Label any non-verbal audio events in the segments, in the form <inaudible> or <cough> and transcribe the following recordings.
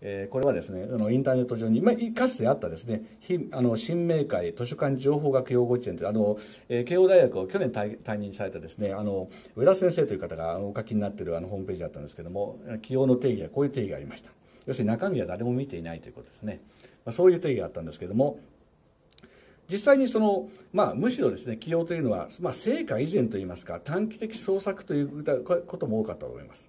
えー、これはですねあのインターネット上に、まあ、かつてあったですねあの新明会図書館情報学用語辞典というあの、えー、慶応大学を去年退退任されたですねあの上田先生という方がお書きになっているあのホームページだったんですけども起用の定義はこういう定義がありました。要するに中身は誰も見ていないということですね、まあ、そういう定義があったんですけども実際にその、まあ、むしろですね起用というのは、まあ、成果以前といいますか短期的創作ということも多かったと思います。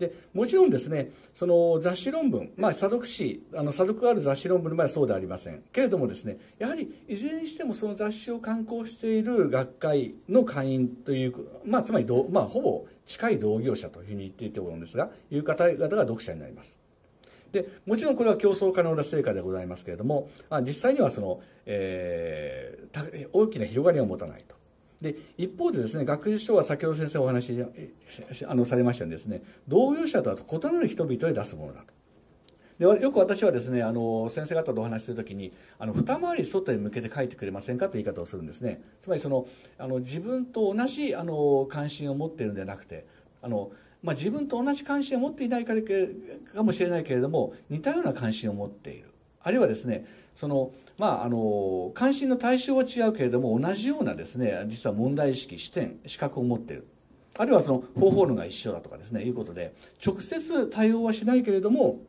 でもちろんですねその雑誌論文、まあ、査読誌あの査読がある雑誌論文の場合はそうではありません。けれどもですねやはりいずれにしてもその雑誌を刊行している学会の会員という、まあ、つまりまあ、ほぼ近い同業者というふうに言っていておるんですがいう方々が読者になります。でもちろんこれは競争可能な成果でございますけれども実際にはその、えー、大きな広がりを持たないと。で一方でですね学術書は先ほど先生お話あのされましたようにですね同業者とは異なる人々へ出すものだと。でよく私はですねあの先生方とお話しするときにあの二回り外に向けて書いてくれませんかという言い方をするんですねつまりそのあの自分と同じあの関心を持っているのではなくてあの、まあ、自分と同じ関心を持っていないからかもしれないけれども似たような関心を持っているあるいはですねそのまああの関心の対象は違うけれども同じようなですね実は問題意識視点視覚を持っている。あるいはその方法論が一緒だとかですねいうことで直接対応はしないけれども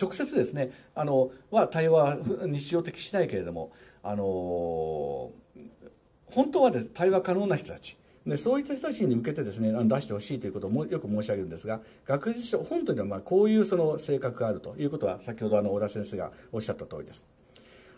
直接ですねあのは対応は日常的しないけれどもあの本当は、ね、対話可能な人たち。でそういった人たちに向けてですね出してほしいということをよく申し上げるんですが学術書本当にはまあこういうその性格があるということは先ほどあの小田先生がおっしゃった通りです。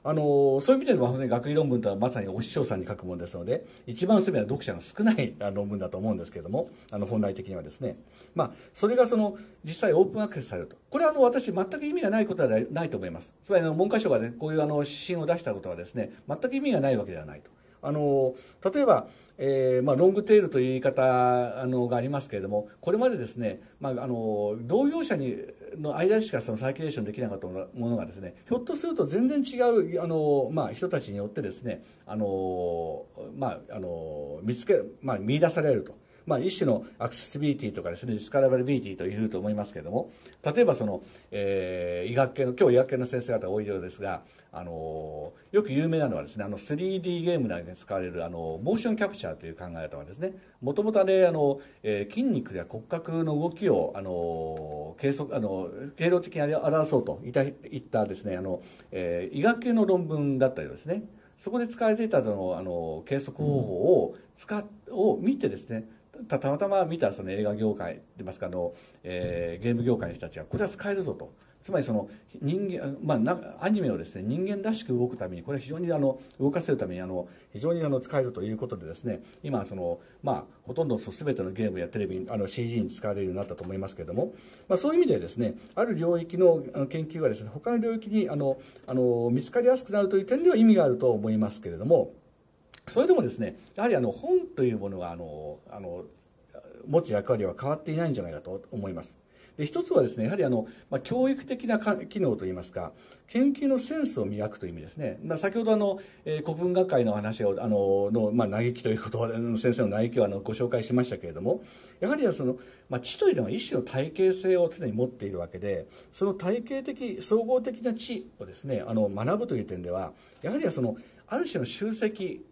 あのそういう意味では、ね、学位論文とはまさにお師匠さんに書くものですので一番すべては読者の少ない論文だと思うんですけれどもあの本来的にはですね、まあ、それがその実際オープンアクセスされるとこれはあの私全く意味がないことではないと思いますつまりあの文科省が、ね、こういうあの指針を出したことはですね全く意味がないわけではないと。あの例えばえーまあ、ロングテールという言い方あのがありますけれどもこれまでですね、まあ、あの同業者にの間しかそのサーキュレーションできなかったものがですねひょっとすると全然違うあの、まあ、人たちによってですねあの、まあ、あの見つけ、まあ、見出されると。まあ、一種のアクセシビリティとかですねディスカラバリビリティというと思いますけれども例えばその、えー、医学系の今日医学系の先生方多いようですがあのよく有名なのはですねあの 3D ゲーム内で使われるあのモーションキャプチャーという考え方はですねもともとあれあの、えー、筋肉や骨格の動きをあの計測あの経路的に表そうといったいったですねあの、えー、医学系の論文だったりですねそこで使われていたのあの計測方法を使っ、を見てですねたまたま見たその映画業界といいますかあの、えー、ゲーム業界の人たちはこれは使えるぞと。つまりその人間、まあ、アニメをですね人間らしく動くためにこれは非常にあの動かせるためにあの非常にあの使えるということでですね今その、まあ、ほとんど全てのゲームやテレビあの CG に使われるようになったと思いますけれども、まあ、そういう意味でですねある領域の研究がですね他の領域にあのあの見つかりやすくなるという点では意味があると思いますけれどもそれでもですねやはりあの本というものがあのあの持つ役割は変わっていないんじゃないかと思います。で一つはですねやはりあの、まあ、教育的な機能といいますか研究のセンスを磨くという意味ですね、まあ、先ほどあの、えー、国文学会の話をあのの、まあ、嘆きということ <laughs> 先生の嘆きをあのご紹介しましたけれどもやはりその、まあ、知というのは一種の体系性を常に持っているわけでその体系的総合的な知をですねあの学ぶという点ではやはりそのある種の集積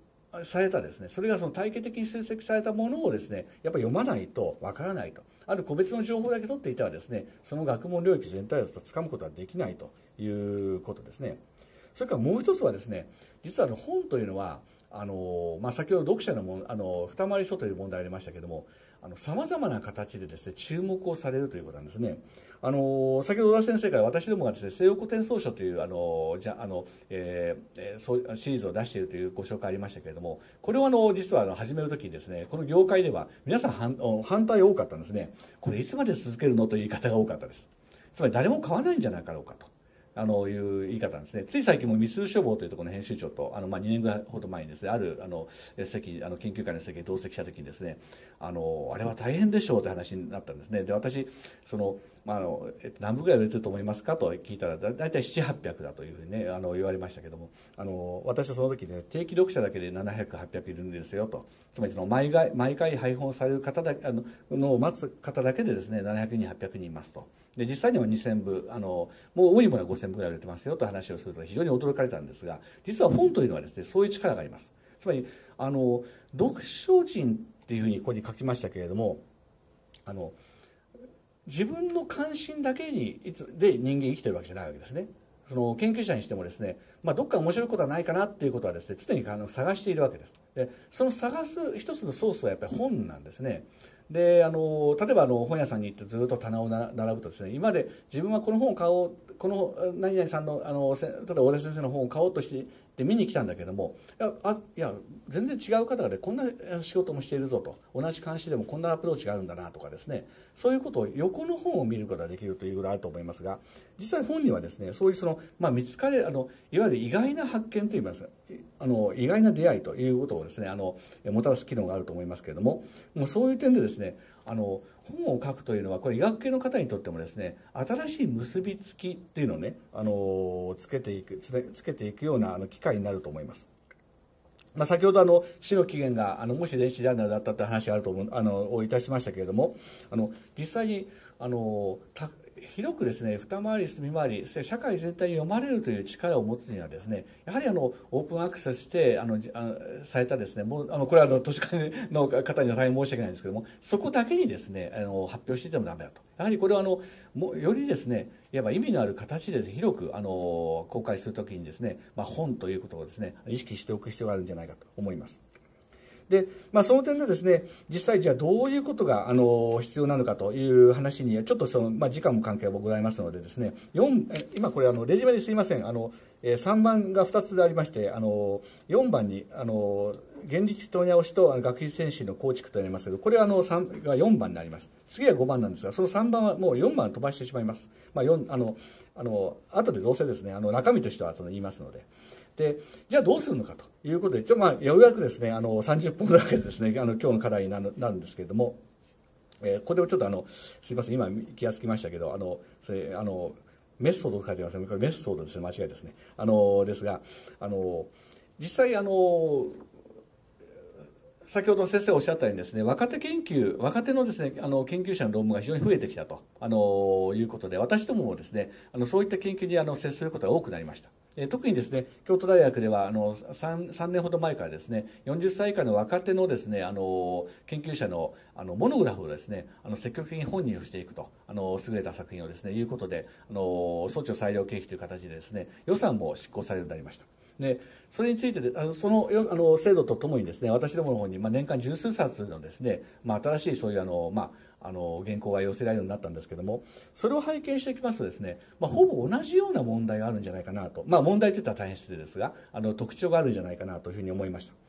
されたですね。それがその体系的に集積されたものをですねやっぱ読まないとわからないと。ある個別の情報だけ取っていてはですねその学問領域全体をつかむことはできないということですね。それからもう一つはですね実はの本というのはあの、まあ、先ほど読者のもあの二回り外という問題ありましたけどもさまざまな形でですね注目をされるということなんですね。あの先ほど小田先生から私どもがですね西洋古典草書というあのじゃあの、えー、シリーズを出しているというご紹介ありましたけれどもこれはあの実はあの始める時にですねこの業界では皆さん反反対多かったんですね。これいつまで続けるのという言い方が多かったです。つまり誰も買わないんじゃなかろうかと。あのいう言い方なんですね。つい最近も三通書房というところの編集長とあの、まあ、2年ぐらいほど前にですねあるあの席あの研究会の席に同席した時にですねあのあれは大変でしょうって話になったんですね。で私そのまあ、あの何部ぐらい売れてると思いますかと聞いたら大体700800だというふうにねあの言われましたけどもあの私はその時ね定期読者だけで700800いるんですよと。つまりその毎回毎回配本される方だあののを待つ方だけでですね700人800人いますと。で実際には2000部あのもう多いものは5000部ぐらい売れてますよと話をすると非常に驚かれたんですが実は本というのはですねそういう力があります。つまりあの読書人っていうふうにここに書きましたけれどもあの自分の関心だけにいつで人間生きてるわけじゃないわけですね。その研究者にしてもですね、まあ、どっか面白いことはないかなっていうことはですね常にあの探しているわけですでその探す一つのソースはやっぱり本なんですねであの例えばあの本屋さんに行ってずっと棚を並ぶとですね今で自分はこの本を買おうこの何々さんのあの例えば小田先生の本を買おうとしてで見に来たんだけどもいやあいや全然違う方がねこんな仕事もしているぞと同じ監視でもこんなアプローチがあるんだなとかですねそういうことを横の本を見ることができるということがあると思いますが実際本にはですねそういうその、まあ、見つかれあのいわゆる意外な発見といいます。あの意外な出会いということをですねあのもたらす機能があると思いますけれどももうそういう点でですねあの本を書くというのはこれ医学系の方にとってもですね新しい結びつきっていうのをねあのつけていくつけていくようなあの機会になると思います。まあ、先ほどあの死の起源があのもし電子ジャーナルだったという話があると思うあのをいたしましたけれどもあの実際にあの広くですね二回り隅回り社会全体に読まれるという力を持つにはですねやはりあのオープンアクセスしてあのあされたですねもうあのこれはあの図書館の方には大変申し訳ないんですけどもそこだけにですねあの発表していてもダメだとやはりこれはあのもよりですねいわば意味のある形で広くあの公開するときにですね、まあ、本ということをですね意識しておく必要があるんじゃないかと思います。で、まあ、その点でですね実際じゃあどういうことがあの必要なのかという話にちょっとその、まあ、時間も関係もございますのでですね4今これあのレジュメですいません。あの3番が2つでありましてあの4番にあの原理的問屋押しと学費戦士の構築となりますけどこれはあの3が4番になります。次は5番なんですがその3番はもう4番飛ばしてしまいます、まあ、4あのあの後でどうせですねあの中身としてはその言いますので。でじゃあどうするのかということでちょ、まあ、ようやくですねあの30分だけですねあの今日の課題になるなんですけれども、えー、これをちょっとあのすいません今気が付きましたけどあのそれあのメッソードと書いてますね。これメッソードですね。間違いですね。あのですがあの実際あの先ほど先生おっしゃったようにですね若手研究若手のですねあの研究者の論文が非常に増えてきたとあのいうことで私どももですねあのそういった研究にあの接することが多くなりました。特にですね京都大学ではあの 3, 3年ほど前からですね40歳以下の若手のですねあの研究者のあのモノグラフをですねあの積極的に本人をしていくとあの優れた作品をですねいうことであの装置を裁量経費という形でですね予算も執行されるようになりました。でそれについてであのそのあの制度とともにですね私どもの方に、まあ、年間十数冊のですね、まあ、新しいそういうあの、まあ、あの原稿が寄せられるようになったんですけどもそれを拝見していきますとですね、まあ、ほぼ同じような問題があるんじゃないかなと、まあ、問題といったら大変失礼ですがあの特徴があるんじゃないかなというふうに思いました。